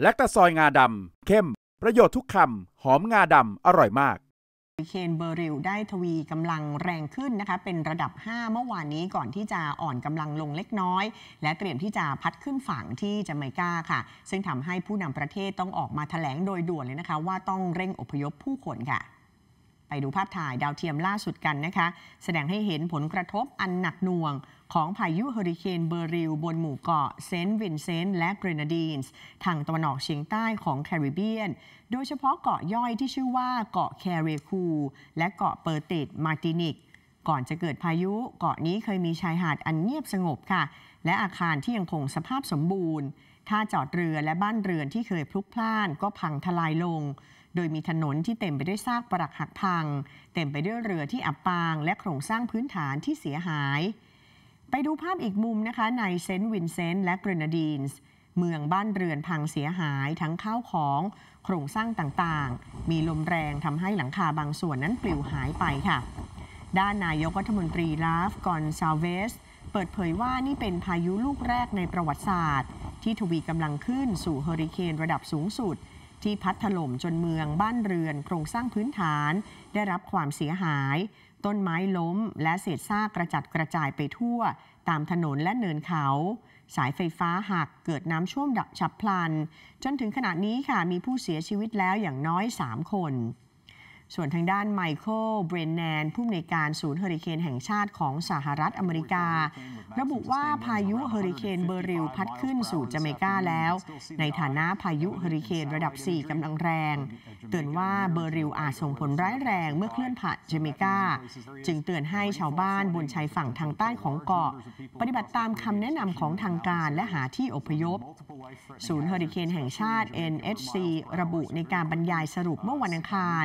แลคตาซอยงาดำเข้ม ประโยชน์ทุกคำหอมงาดำอร่อยมากเคนเบอร์ริลได้ทวีกำลังแรงขึ้นนะคะเป็นระดับ 5 เมื่อวานนี้ก่อนที่จะอ่อนกำลังลงเล็กน้อย และเตรียมที่จะพัดขึ้นฝั่งที่จาเมกาค่ะ ซึ่งทำให้ผู้นำประเทศต้องออกมาแถลงโดยด่วนเลยนะคะ ว่าต้องเร่งอพยพผู้คนค่ะ ไปดูภาพถ่ายดาวเทียมล่าสุดกันนะคะ แสดงให้เห็นผลกระทบอันหนักหน่วง ของพายุเฮอริเคนเบอร์ริลบนหมู่เกาะเซนต์วินเซนต์และเกรนาดีนส์ทางตะวันออกเฉียงใต้ของแคริบเบียน โดยเฉพาะเกาะย่อยที่ชื่อว่าเกาะแคเรคู และเกาะเปอร์ติดมาร์ตินิก ก่อนจะเกิดพายุเกาะนี้เคยมีชายหาดอันเงียบสงบค่ะ และอาคารที่ยังคงสภาพสมบูรณ์ ท่าจอดเรือและบ้านเรือนที่เคยพลุกพล่านก็พังทลายลง โดยมีถนนที่เต็มไปด้วยซากปรักหักพัง เต็มไปด้วยเรือที่อับปาง และโครงสร้างพื้นฐานที่เสียหาย ไปดูภาพอีกมุมนะคะในเซนต์วินเซนต์และเกรนาดีนส์เมืองบ้านเรือนพังเสียหายทั้งข้าวของ โครงสร้างต่างๆ มีลมแรงทำให้หลังคาบางส่วนนั้นปลิวหายไปค่ะ ด้านนายกรัฐมนตรีลาฟกอนซาเวส เปิดเผยว่านี่เป็นพายุลูกแรกในประวัติศาสตร์ที่ทวีกำลังขึ้นสู่เฮอริเคนระดับสูงสุด ที่พัดถล่มจนเมืองบ้านเรือน โครงสร้างพื้นฐาน ได้รับความเสียหาย ต้นไม้ล้ม และเศษซากกระจัดกระจายไปทั่ว ตามถนนและเนินเขา เสาไฟฟ้าหักเกิดน้ำช่วมดับฉับพลัน จนถึงขณะนี้ค่ะมีผู้เสียชีวิตแล้วอย่างน้อย 3 คน ส่วนทางด้านไมเคิลเบรนแนนผู้อำนวยการศูนย์เฮอริเคนแห่งชาติของสหรัฐอเมริกา ระบุว่าพายุเฮอริเคนเบอริลพัดขึ้นสู่จาเมกาแล้ว ในฐานะพายุเฮอริเคนระดับ 4กำลังแรง เตือนว่าเบอร์ริลอาจส่งผลร้ายแรงเมื่อเคลื่อนผ่านจาเมกา จึงเตือนให้ชาวบ้านบนชายฝั่งทางใต้ของเกาะ ปฏิบัติตามคำแนะนำของทางการและหาที่อพยพ ศูนย์เฮอริเคนแห่งชาติ NHC ระบุในการบรรยายสรุปเมื่อวันอังคาร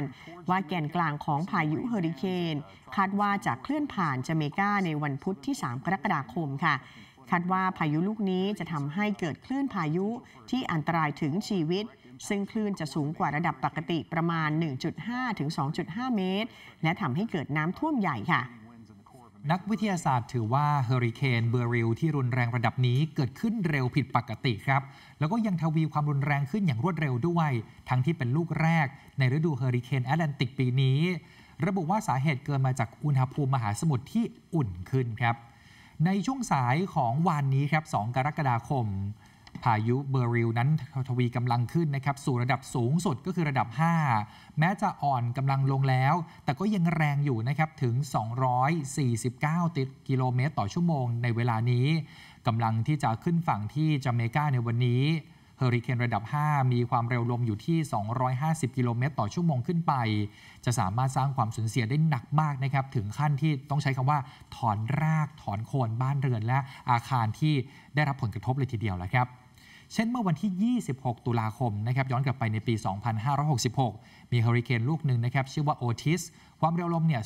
ว่าแกนกลางของพายุเฮอริเคน คาดว่าจะเคลื่อนผ่านจาเมกาในวันพุธที่ 3 กรกฎาคมค่ะ คาดว่าพายุลูกนี้จะทำให้เกิดคลื่นพายุที่อันตรายถึงชีวิต ซึ่งคลื่นจะสูงกว่าระดับปกติประมาณ 1.5 ถึง 2.5 เมตร และทำให้เกิดน้ำท่วมใหญ่ค่ะ นักวิทยาศาสตร์ถือว่าเฮอริเคนเบอร์ริลที่รุนแรงระดับนี้เกิดขึ้นเร็วผิดปกติครับ แล้วก็ยังทวีความรุนแรงขึ้นอย่างรวดเร็วด้วย ทั้งที่เป็นลูกแรก ในฤดูเฮอริเคนแอตแลนติกปีนี้ ระบุว่าสาเหตุเกิดมาจากอุณหภูมิมหาสมุทรที่อุ่นขึ้นครับ ในช่วงสายของวันนี้ครับ 2 กรกฎาคม พายุเบอร์ริลนั้นทวีกำลังขึ้นนะครับสู่ระดับสูงสุดก็คือระดับ 5 แม้จะอ่อนกำลังลงแล้ว แต่ก็ยังแรงอยู่นะครับถึง 249ติกิโลเมตรต่อชั่วโมงในเวลานี้กำลังที่จะขึ้นฝั่งที่จาเมกาในวันนี้เฮอริเคนระดับ 5 มีความเร็วลมอยู่ที่ 250 กิโลเมตรต่อชั่วโมงขึ้นไป จะสามารถสร้างความสูญเสียได้หนักมากนะครับ ถึงขั้นที่ต้องใช้คำว่า ถอนรากถอนโคนบ้านเรือนและอาคารที่ได้รับผลกระทบเลยทีเดียวแหละครับ เช่นเมื่อวันที่ 26 ตุลาคมนะครับย้อนกลับไปในปี 2566 มีเฮอริเคนลูกหนึ่งนะครับชื่อว่าโอทิส ความเร็วลมเนี่ย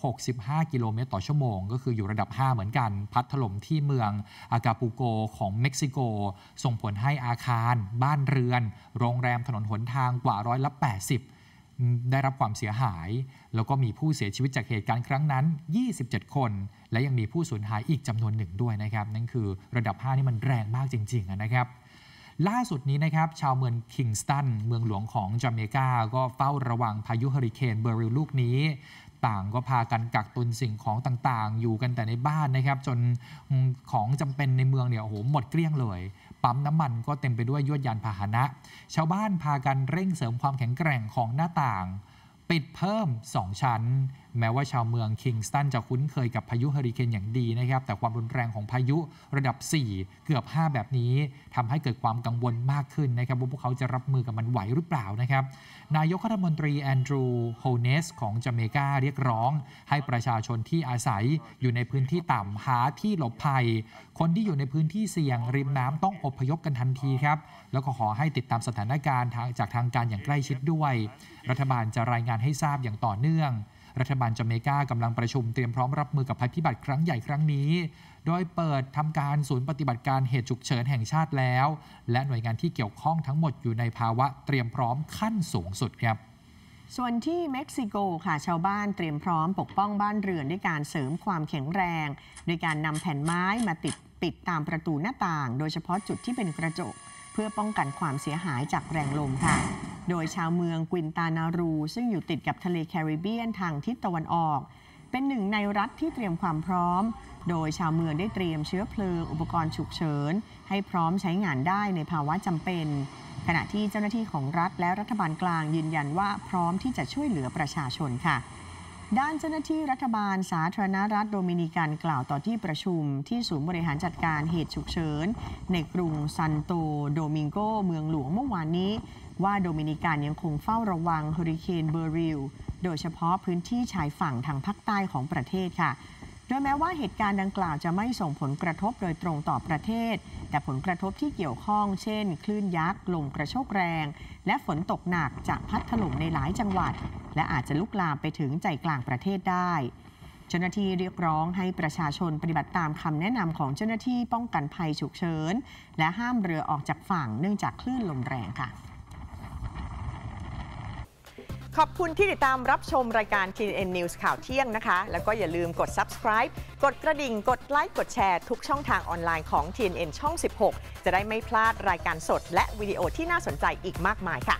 265 กิโลเมตรต่อชั่วโมง ก็คืออยู่ระดับ 5 เหมือนกัน พัดถล่มที่เมืองอากาปูโกของเม็กซิโก ส่งผลให้อาคาร บ้านเรือน โรงแรมถนนหนทางกว่าร้อยละ 80 ได้รับความเสียหาย แล้วก็มีผู้เสียชีวิตจากเหตุการณ์ครั้งนั้น 27 คน และยังมีผู้สูญหายอีกจำนวนหนึ่งด้วยนะครับ นั่นคือระดับ 5 นี่มันแรงมากจริง ๆ นะครับ ล่าสุดนี้นะครับ ชาวเมืองคิงสตัน เมืองหลวงของจาเมกา ก็เฝ้าระวังพายุเฮอริเคนเบอร์ริลลูกนี้ ต่างก็พากันกักตุนสิ่งของต่างๆ อยู่กันแต่ในบ้านนะครับ จนของจำเป็นในเมืองเนี่ยโอ้โหหมดเกลี้ยงเลย ปั๊มน้ำมันก็เต็มไปด้วยยวดยานพาหนะ ชาวบ้านพากันเร่งเสริมความแข็งแกร่งของหน้าต่าง ปิดเพิ่ม 2 ชั้นแม้ว่าชาวเมืองคิงสตันจะคุ้นเคยกับพายุเฮอริเคนอย่างดีนะครับ แต่ความรุนแรงของพายุระดับ 4 เกือบ 5 แบบนี้ทำให้เกิดความกังวลมากขึ้นนะครับว่าพวกเขาจะรับมือกับมันไหวหรือเปล่านะครับ นายกรัฐมนตรีแอนดรูว์โฮลเนสของจาเมกาเรียกร้อง ให้ประชาชนที่อาศัยอยู่ในพื้นที่ต่ำหาที่หลบภัย คนที่อยู่ในพื้นที่เสี่ยงริมน้ำต้องอพยพกันทันทีครับแล้วก็ขอให้ติดตามสถานการณ์จากทางการอย่างใกล้ชิดด้วย รัฐบาลจะรายงานให้ทราบอย่างต่อเนื่อง รัฐบาลจาเมกากำลังประชุมเตรียมพร้อมรับมือกับภัยพิบัติครั้งใหญ่ครั้งนี้ โดยเปิดทำการศูนย์ปฏิบัติการเหตุฉุกเฉินแห่งชาติแล้ว และหน่วยงานที่เกี่ยวข้องทั้งหมดอยู่ในภาวะเตรียมพร้อมขั้นสูงสุดครับส่วนที่เม็กซิโกค่ะชาวบ้านเตรียมพร้อมปกป้องบ้านเรือนด้วยการเสริมความแข็งแรง โดยการนำแผ่นไม้มาติดปิดตามประตูหน้าต่าง โดยเฉพาะจุดที่เป็นกระจก เพื่อป้องกันความเสียหายจากแรงลมค่ะ โดยชาวเมืองกวินตานารู ซึ่งอยู่ติดกับทะเลแคริบเบียนทางทิศตะวันออก เป็นหนึ่งในรัฐที่เตรียมความพร้อม โดยชาวเมืองได้เตรียมเชื้อเพลิง อุปกรณ์ฉุกเฉิน ให้พร้อมใช้งานได้ในภาวะจำเป็น ขณะที่เจ้าหน้าที่ของรัฐและรัฐบาลกลางยืนยันว่าพร้อมที่จะช่วยเหลือประชาชนค่ะด้านเจ้าหน้าที่รัฐบาลสาธารณรัฐโดมินิกันกล่าวต่อที่ประชุม ที่ศูนย์บริหารจัดการเหตุฉุกเฉิน ในกรุงซันโตโดมิงโก เมืองหลวงเมื่อวานนี้ ว่าโดมินิกันยังคงเฝ้าระวังเฮอริเคนเบอร์ริลโดยเฉพาะพื้นที่ชายฝั่งทางภาคใต้ของประเทศค่ะ โดยแม้ว่าเหตุการณ์ดังกล่าวจะไม่ส่งผลกระทบโดยตรงต่อประเทศ แต่ผลกระทบที่เกี่ยวข้อง เช่น คลื่นยักษ์ ลมกระโชกแรง และฝนตกหนักจะพัดถล่มในหลายจังหวัด และอาจจะลุกลามไปถึงใจกลางประเทศได้เจ้าหน้าที่เรียกร้องให้ประชาชนปฏิบัติตามคำแนะนำของเจ้าหน้าที่ป้องกันภัยฉุกเฉิน และห้ามเรือออกจากฝั่งเนื่องจากคลื่นลมแรงค่ะ ขอบคุณที่ติดตามรับชมรายการ TNN News ข่าวเที่ยงนะคะ แล้วก็อย่าลืมกด subscribe กดกระดิ่ง กดไลค์ กดแชร์ ทุกช่องทางออนไลน์ของ TNN ช่อง 16 จะได้ไม่พลาดรายการสด และวิดีโอที่น่าสนใจอีกมากมายค่ะ